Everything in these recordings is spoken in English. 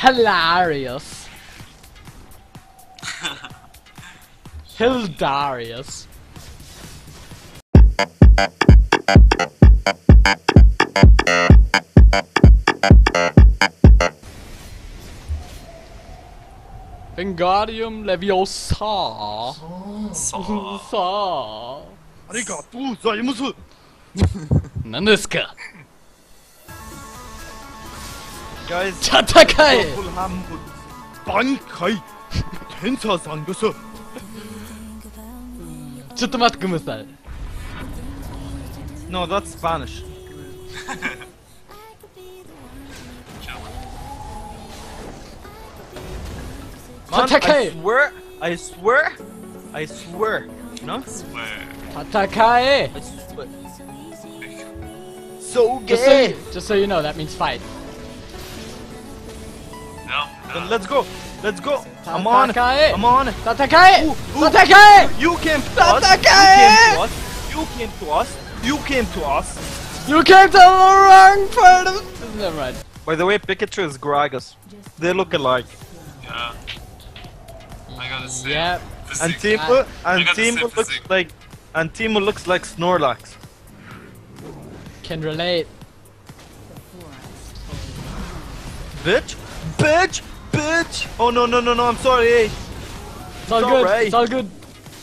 hilarious. Hildarius. Wingardium Leviosa. さあ Sa. ありがとうございます何ですか Guys 戦え Purple Hamburg 挽回天差さんがさちょっと待ってください No that's Spanish Man, I Attack! swear I swear I swear you know 戦え I swear So just so, gay you, just so you know, that means fight. Then let's go. Let's go. I'm on. I'm on. Tatakae. Tatakae. You came to us. You came to us. You came to us. You came to the wrong part of. Never mind. By the way, Pikachu is Gragas. They look alike. Yeah. I gotta say. Yep. And Teemo and Teemo looks like, and Teemo looks like Snorlax. Can relate. Bitch, bitch, bitch. Oh no no no no! I'm sorry. Hey. It's all It's good. alright. It's all good.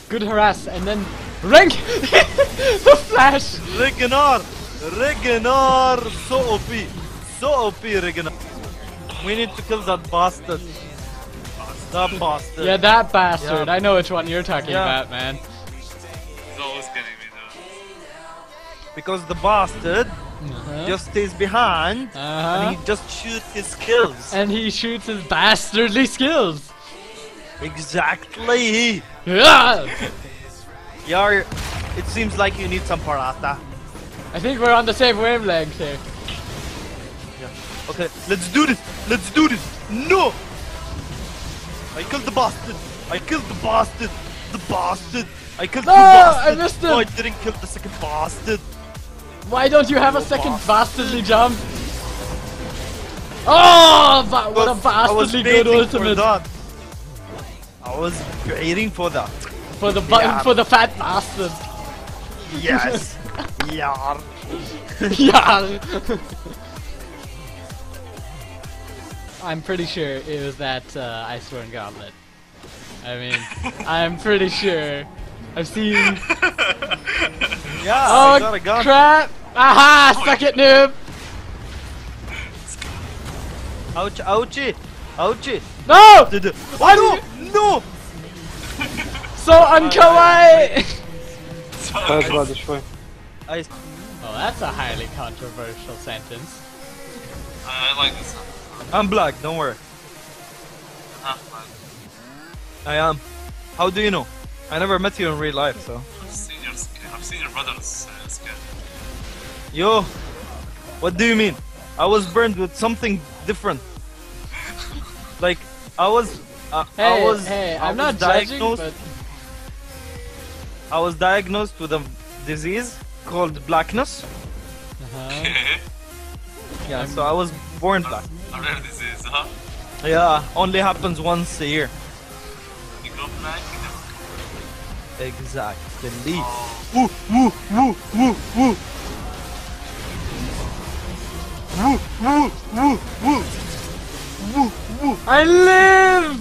Good harass. And then... Rank! the flash! Regenar, Regenar, so OP, so OP, Regenar. We need to kill that bastard. That bastard. Yeah, that bastard. Yeah. I know which one you're talking Yeah. about, man. He's always getting me though. Because the bastard Uh-huh. just stays behind Uh-huh. and he just shoots his kills. And he shoots his bastardly skills. Exactly. Yeah! Yar, it seems like you need some parata. I think we're on the same wavelength here. Yeah. Okay, let's do this. Let's do this. No! I killed the bastard. I killed the bastard. The bastard. I killed No, the I bastard. missed No, I didn't kill the second bastard. Why don't you have a second bastard. bastardly jump? Oh, ba- what a was bastardly good ultimate. I was waiting for that. for the bu- Yeah. for the fat bastard. Yes. Yar. yeah. I'm pretty sure it was that uh, Iceborne Goblet. I mean, I'm pretty sure. I've seen. Yeah, Oh I got a gun. crap! Aha! Suck it, noob! Ouch, ouchie. Ouchie. No! Did it- Oh, no! No! So unkawaii! Teraz ładnie szły. I Oh, that's a highly controversial sentence. I like this one. I'm black, don't worry. Huh, man. I am. How do you know? I never met you in real life, so. I've seen your. I've seen your brother's uh, skin. Yo, what do you mean? I was burned with something different. like I was, uh, I was, hey, I I'm was not judging, diagnosed. but I was diagnosed with a disease called blackness. uh-huh. Yeah, so I was born black. A rare disease, huh? Yeah, only happens once a year. You go black, you never Exactly. Oh, Woo, woo, woo, woo, woo. Woo, woo, woo, woo. Woo, woo. I live!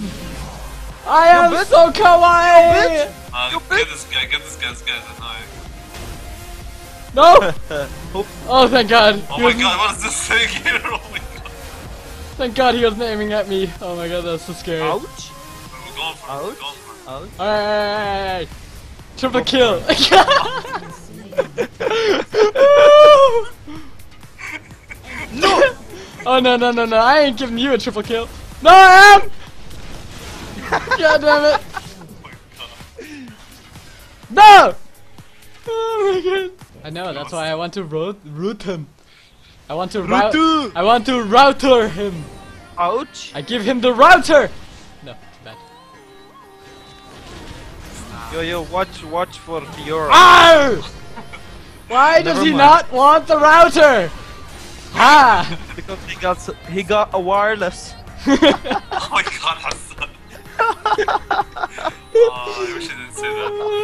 I You am bitch! so kawaii! bitch! uh, You get this guy, get this guy, this guy's annoying. No! Oh, thank God. Oh He my was- god, what is this thing here? Oh my god. Thank God he wasn't aiming at me. Oh my God, that's so scary. ouch. We're going for it, we're Ouch. going for it. Ouch. Alright, triple kill. oh no no no no! I ain't giving you a triple kill. No, I am. God damn it! No! Oh my God! I know. That's why I want to root root him. I want to route. Rutu! I want to router him. Ouch. I give him the router. No, too bad. Yo, yo, watch, watch for Fiora. Arr! Why does Never he mind. not want the router? Ah! Because he got, he got a wireless. oh my god, Hassan. oh, I wish I didn't say that.